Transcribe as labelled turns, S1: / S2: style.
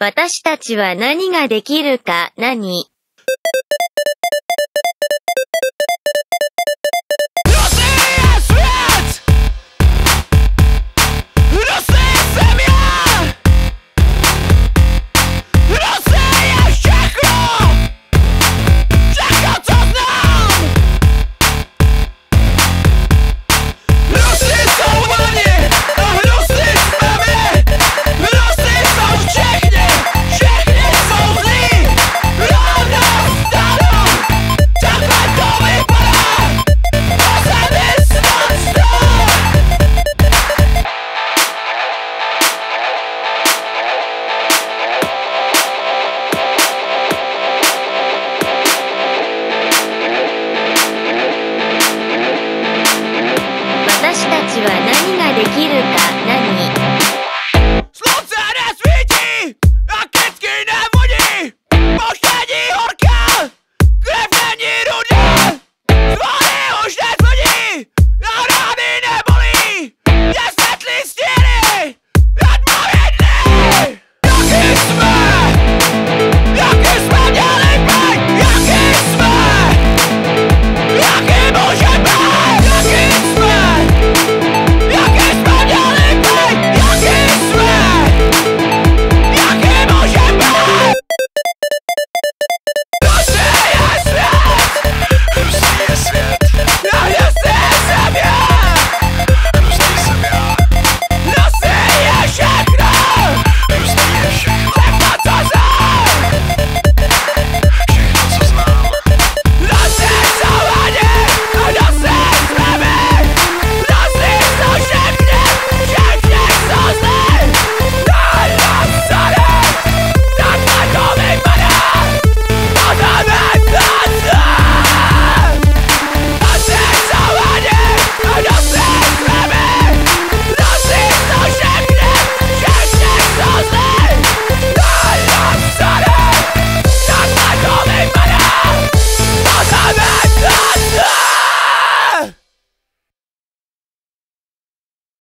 S1: 私たちは何ができるか何は何ができるか何？